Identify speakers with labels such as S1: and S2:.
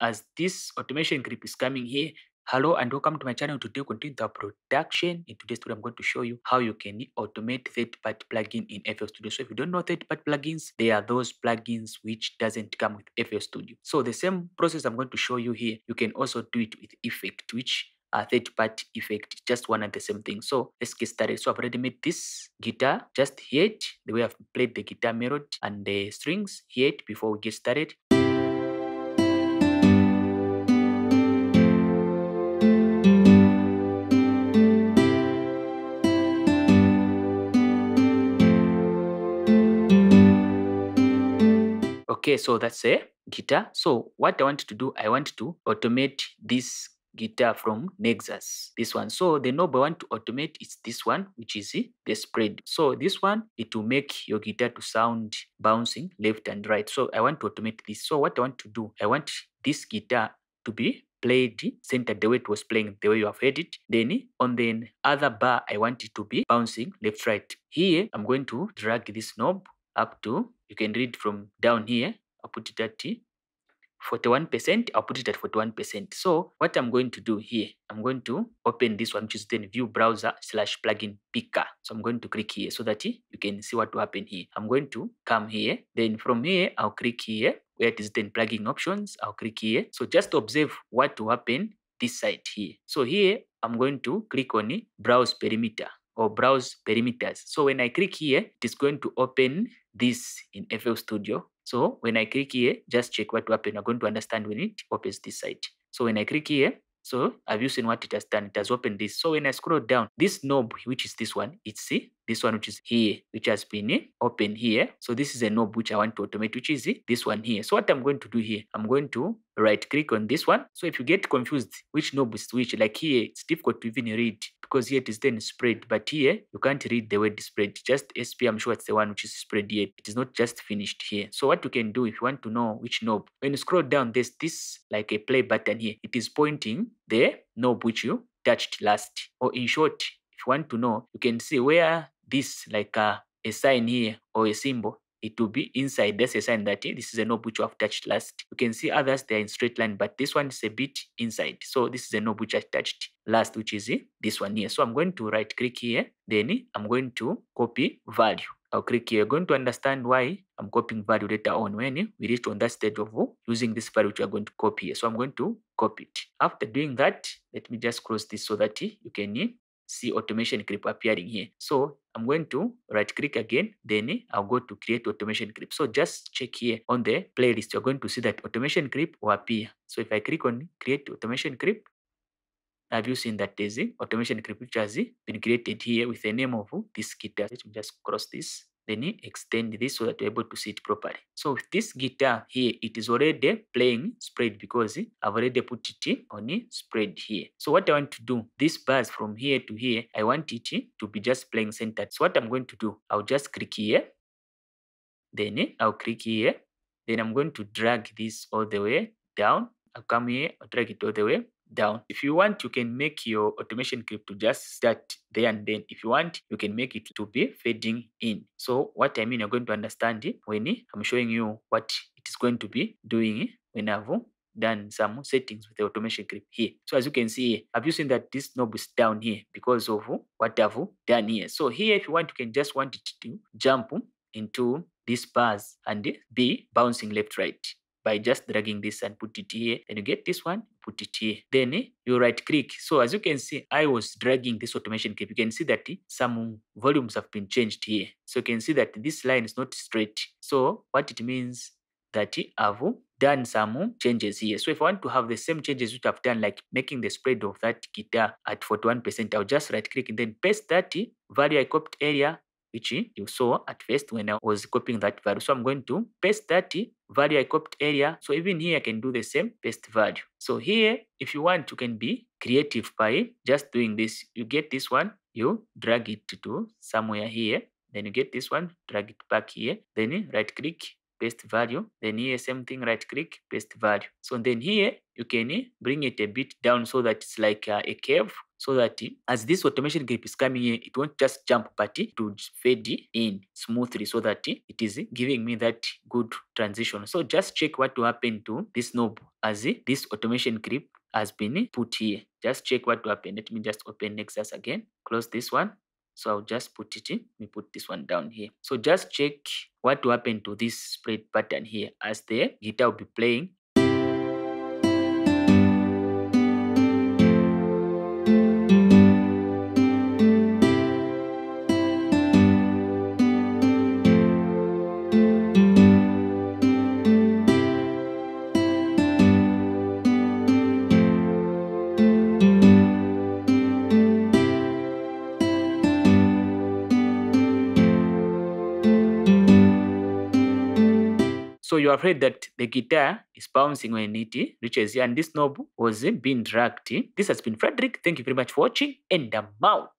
S1: as this automation clip is coming here, Hello and welcome to my channel. Today continue the production. In today's tutorial, I'm going to show you how you can automate third-party plugin in FL Studio. So if you don't know third-party plugins, they are those plugins which doesn't come with FL Studio. So the same process I'm going to show you here, you can also do it with effect, which are third-party effect, just one and the same thing. So let's get started. So I've already made this guitar, just hear the way I've played the guitar melody and the strings, hear it before we get started. Okay, so that's a guitar. So what I want to do, I want to automate this guitar from Nexus, this one. So the knob I want to automate is this one, which is the spread. So this one, it will make your guitar to sound bouncing left and right. So I want to automate this. So what I want to do, I want this guitar to be played centered the way it was playing, the way you have heard it. Then on the other bar, I want it to be bouncing left, right. Here, I'm going to drag this knob up to, you can read from down here, I'll put it at 41%, I'll put it at 41%. So what I'm going to do here, I'm going to open this one, which is then view browser slash plugin picker. So I'm going to click here so that you can see what will happen here. I'm going to come here. Then from here, I'll click here where it is then plugin options. I'll click here. So just observe what will happen this side here. So here, I'm going to click on browse parameter or browse parameters. So when I click here, it is going to open this in FL Studio. So when I click here, just check what will happen. You're going to understand when it opens this site. So when I click here, so have you seen what it has done? It has opened this. So when I scroll down, this knob, which is this one, it's see this one which is here, which has been eh, open here. So this is a knob which I want to automate, which is eh, this one here. So what I'm going to do here, I'm going to right click on this one. So if you get confused which knob is which, like here, it's difficult to even read because here it is then spread, but here you can't read the word spread. Just SP, I'm sure it's the one which is spread here. It is not just finished here. So what you can do if you want to know which knob, when you scroll down, there's this like a play button here. It is pointing the knob which you touched last. Or in short, if you want to know, you can see where this like a, a sign here or a symbol it will be inside. That's a sign that this is a knob which you have touched last. You can see others, they are in straight line, but this one is a bit inside. So this is a knob which I touched last, which is uh, this one here. So I'm going to right click here. Then uh, I'm going to copy value. I'll click here. You're going to understand why I'm copying value later on when we reach on that stage of using this value which we are going to copy here. So I'm going to copy it. After doing that, let me just close this so that you can see automation clip appearing here. So I'm going to right click again, then eh, I'll go to create automation clip. So just check here on the playlist, you're going to see that automation clip will appear. So if I click on create automation clip, have you seen that there's automation clip which eh, has been created here with the name of this guitar? Let me just cross this then extend this so that you're able to see it properly. So with this guitar here, it is already playing spread because I've already put it on spread here. So what I want to do, this bars from here to here, I want it to be just playing centered. So what I'm going to do, I'll just click here, then I'll click here, then I'm going to drag this all the way down. I'll come here, I'll drag it all the way down. If you want, you can make your automation clip to just start there and then. If you want, you can make it to be fading in. So what I mean, you're going to understand it when eh, I'm showing you what it is going to be doing eh, when I've done some settings with the automation clip here. So as you can see, eh, I've you seen that this knob is down here because of what I've done here? So here, if you want, you can just want it to jump into these bars and be bouncing left, right by just dragging this and put it here. And you get this one put it here. Then eh, you right click. So as you can see i was dragging this automation clip. You can see that eh, some volumes have been changed here. So you can see that this line is not straight. So what it means that eh, i've done some changes here. So if i want to have the same changes which i've done like making the spread of that guitar at 41 percent i'll just right click and then paste that value i copied earlier which you saw at first when I was copying that value. So I'm going to paste that value I copied earlier. So even here I can do the same paste value. So here, if you want, you can be creative by just doing this. You get this one, you drag it to somewhere here. Then you get this one, drag it back here. Then right click, paste value. Then here, same thing, right click, paste value. So then here, you can bring it a bit down so that it's like a curve so that as this automation clip is coming here, it won't just jump, but it will fade in smoothly so that it is giving me that good transition. So just check what will happen to this knob as this automation clip has been put here. Just check what will happen. Let me just open Nexus again, close this one. So I'll just put it in, let me put this one down here. So just check what will happen to this spread pattern here as the guitar will be playing you're afraid that the guitar is bouncing when it reaches here and this knob was being dragged. This has been Fredrick. Thank you very much for watching and I'm out.